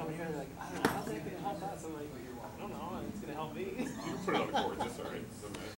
coming here and they're like, I don't know, how's that gonna help us? I'm like, I don't know, it's gonna help me. You can put it on the board, that's all right.